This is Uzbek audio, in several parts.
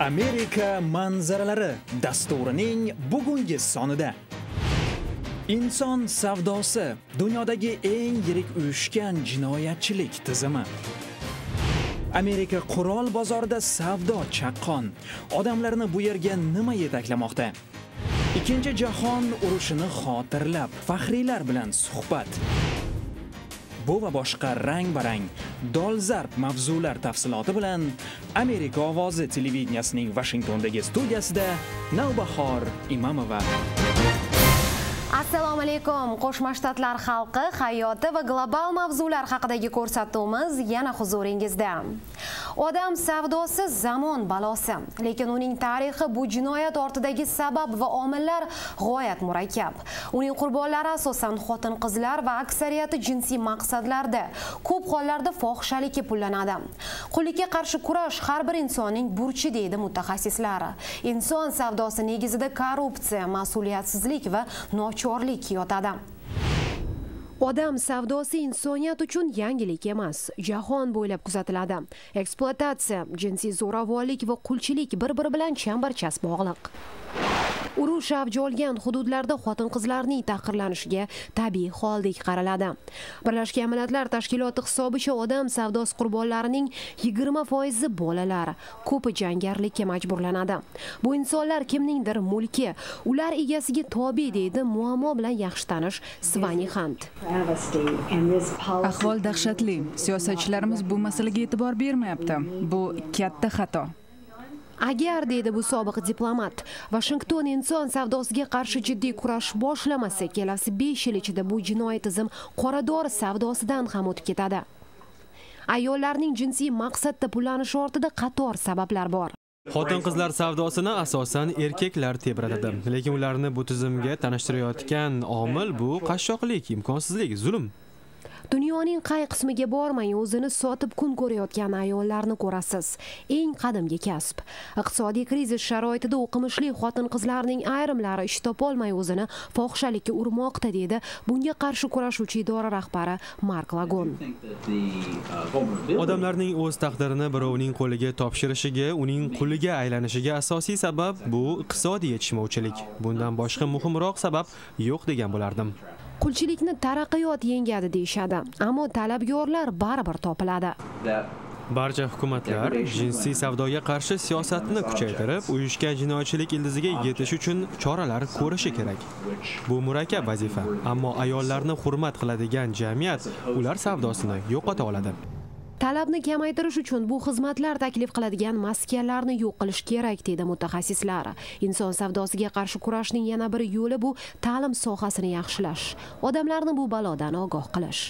amerika manzaralari dasturining bugungi sonida. Inson savdosi dunyodagi eng yirik uyushgan jinoyatchilik tizimi. Amerika qurol bozorida savdo chaqqon odamlarni bu yerga nima yetaklamoqda? Ikkinchi jahon urushini xotirlab faxriylar bilan suhbat. Bu va boshqa rang barang dolzarb mavzular tafsiloti bilan amerika ovozi televideniyasining vashingtondagi studiyasida navbahor imamova. Assalomu alaykum. Qo'shma shtatlar xalqi hayoti va global mavzular haqidagi ko'rsatuvimiz yana huzuringizda. Odam savdosi zamon balosi lekin uning tarixi bu jinoyat ortidagi sabab va omillar g'oyat murakkab. Uning qurbonlari asosan xotin qizlar va aksariyati jinsiy maqsadlarda ko'p hollarda fohishalikka pullanadi. Qullikka qarshi kurash har bir insonning burchi deydi mutaxassislar. Inson savdosi negizida korrupsiya mas'uliyatsizlik va nochor nochorlik yotadi odam savdosi insoniyat uchun yangilik emas jahon bo'ylab kuzatiladi. Ekspluatatsiya jinsiy zo'ravonlik va qulchilik bir biri bilan chambarchas bog'liq. Urush avj olgan hududlarda xotin qizlarning tahqirlanishiga tabiiy holdek qaraladi. Birlashgan millatlar tashkiloti hisobicha odam savdosi qurbonlarining 20 foizi bolalar ko'pi jangarilikka majburlanadi. Bu insonlar kimningdir mulki ular egasiga tobe deydi muammo bilan yaxshi tanish svani hant ahvol dahshatli. Siyosatchilarimiz bu masalaga e'tibor bermayapti. Bu katta xato. Agar deydi bu sobiq diplomat vashington inson savdosiga qarshi jiddiy kurash boshlamasa kelasi 5 yil ichida bu jinoiy tizim qora dori savdosidan ham o'tib ketadi ayollarning jinsiy maqsadda pullanishi ortida qator sabablar bor xotin qizlar savdosini asosan erkaklar tebratadi lekin ularni bu tizimga tanishtirayotgan omil bu qashshoqlik imkonsizlik zulm dunyoning qay qismiga bormang o'zini sotib kun ko'rayotgan ayollarni ko'rasiz. Eng qadimgi kasb. Iqtisodiy krizis sharoitida o'qimishli xotin qizlarning ayrimlari ish topolmay o'zini fohishalikka urmoqda deydi bunga qarshi kurashuvchi idora rahbari mark lagon. Odamlarning o'z taqdirini birovning qo'liga topshirishiga uning quliga aylanishiga asosiy sabab bu iqtisodiy yetishmovchilik. Bundan boshqa muhimroq sabab yo'q degan bo'lardim. Qulchilikni taraqqiyot yengadi deyishadi. Ammo talabgorlar baribir topiladi. Barcha hukumatlar jinsiy savdoga qarshi siyosatni kuchaytirib uyushgan jinoyatchilik ildiziga yetish uchun choralar ko'rishi kerak. Bu murakkab vazifa ammo ayollarni hurmat qiladigan jamiyat ular savdosini yo'qota oladi. Talabni kamaytirish uchun bu xizmatlar taklif qiladigan maskanlarni yo'q qilish kerak deydi mutaxassislar. Inson savdosiga qarshi kurashning yana bir yo'li bu ta'lim sohasini yaxshilash. Odamlarni bu balodan ogoh qilish.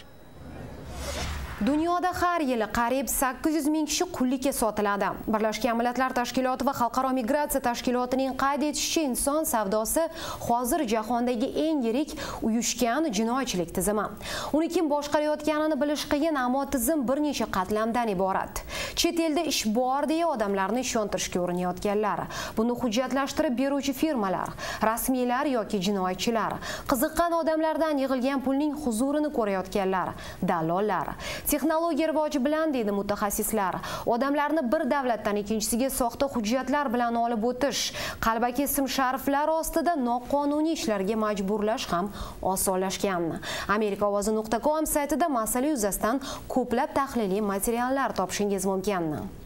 Dunyoda har yili qariyb 800 ming kishi qullikka sotiladi. Birlashgan millatlar tashkiloti va xalqaro migratsiya tashkilotining qayd etishicha inson savdosi hozir jahondagi eng yirik uyushgan jinoyatchilik tizimi. Uni kim boshqarayotganini bilish qiyin ammo tizim bir necha qatlamdan iborat. Chet elda ish bor deya odamlarni ishontirishga urinayotganlar. Buni hujjatlashtirib beruvchi firmalar rasmiylar yoki jinoyatchilar qiziqqan odamlardan yig'ilgan pulning huzurini ko'rayotganlar dallollar. Texnologiya rivoji bilan deydi mutaxassislar. Odamlarni bir davlatdan ikkinchisiga soxta hujjatlar bilan olib o'tish qalbaki ism shariflar ostida noqonuniy ishlarga majburlash ham osonlashgan. Amerika saytida masala yuzasidan ko'plab tahliliy materiallar topishingiz mumkin.